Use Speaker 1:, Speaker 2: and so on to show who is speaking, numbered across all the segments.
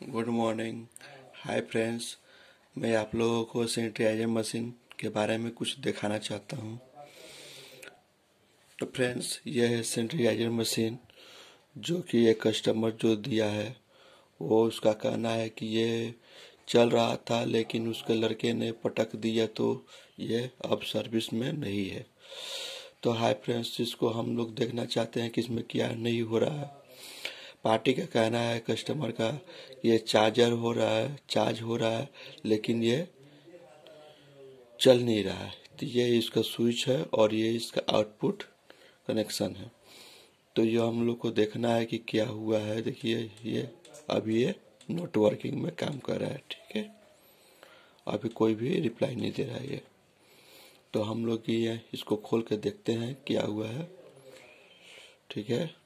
Speaker 1: Good morning hi friends मैं आप लोगों को सैनिटाइजर मशीन के बारे में कुछ दिखाना चाहता हूँ। तो फ्रेंड्स यह है सैनिटाइजर मशीन जो कि एक कस्टमर जो दिया है, वो उसका कहना है कि ये चल रहा था, लेकिन उसके लड़के ने पटक दिया तो ये अब सर्विस में नहीं है। तो हाय फ्रेंड्स इसको हम लोग देखना चाहते हैं कि इसमें क्या नहीं हो रहा है। पार्टी का कहना है कस्टमर का, ये चार्जर हो रहा है चार्ज हो रहा है, लेकिन ये चल नहीं रहा है। तो ये इसका स्विच है और ये इसका आउटपुट कनेक्शन है। तो ये हम लोग को देखना है कि क्या हुआ है। देखिए, ये अभी ये नोट वर्किंग में काम कर रहा है, ठीक है? अभी कोई भी रिप्लाई नहीं दे रहा है ये। तो हम लोग ये इसको खोल के देखते हैं क्या हुआ है, ठीक है?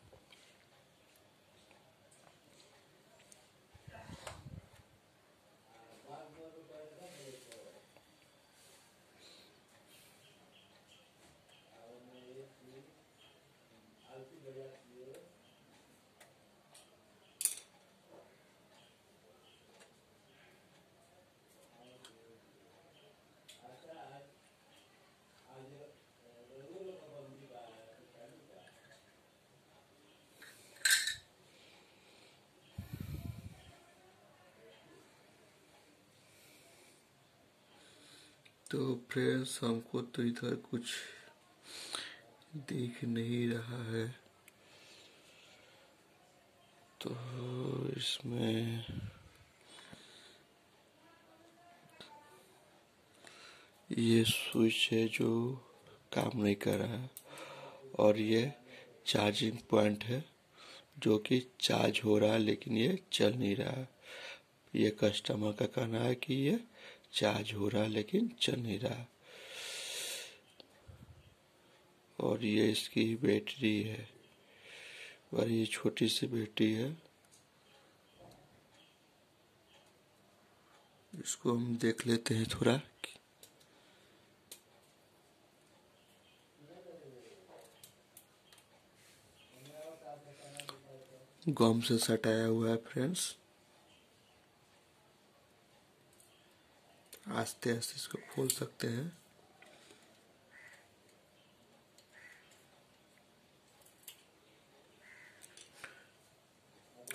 Speaker 1: तो फ्रेंड्स हमको तो इधर कुछ दिख नहीं रहा है। तो इसमें ये स्विच है जो काम नहीं कर रहा है। और ये चार्जिंग पॉइंट है, जो कि चार्ज हो रहा है, लेकिन ये चल नहीं रहा है। ये कस्टमर का कहना है कि ये चार्ज हो रहा, लेकिन चल नहीं रहा। और ये इसकी बैटरी है, और ये छोटी सी बैटरी है। इसको हम देख लेते हैं थोड़ा। गम से सटाया हुआ है फ्रेंड्स आस्ते आस्ते इसको खोल सकते हैं।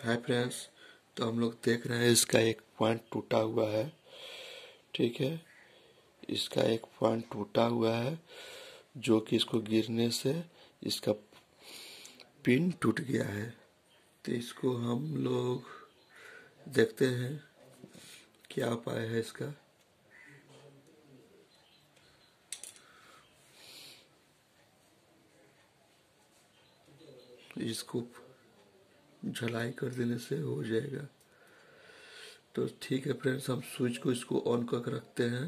Speaker 1: हाय फ्रेंड्स तो हम लोग देख रहे हैं इसका एक पॉइंट टूटा हुआ है। ठीक है? इसका एक पॉइंट टूटा हुआ है, जो कि इसको गिरने से इसका पिन टूट गया है। तो इसको हम लोग देखते हैं, क्या उपाय है इसका? इसको झलाई कर देने से हो जाएगा। तो ठीक है फ्रेंड्स हम स्विच को इसको ऑन कर रखते हैं।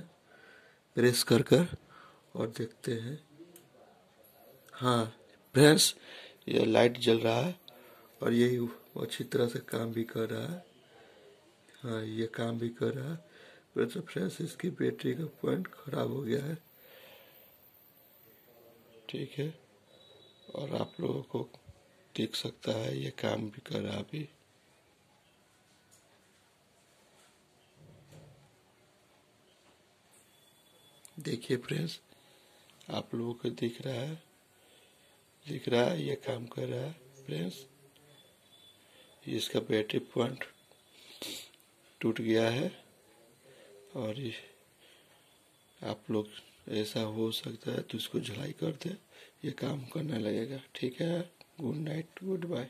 Speaker 1: प्रेस कर कर और देखते हैं। हाँ फ्रेंड्स ये लाइट जल रहा है और ये अच्छी तरह से काम भी कर रहा है। हाँ ये काम भी कर रहा है। तो फ्रेंड्स इसकी बैटरी का पॉइंट खराब हो गया है। ठीक है? और आप लोगों को दिख सकता है, ये काम भी कर रहा अभी। देखिए फ्रेंड्स, आप लोगों को दिख रहा है, दिख रहा है, ये काम कर रहा है। फ्रेंड्स, इसका बैटरी पॉइंट टूट गया है और आप लोग, ऐसा हो सकता है तो इसको झलाई कर दे, ये काम करने लगेगा, ठीक है? Good night, goodbye.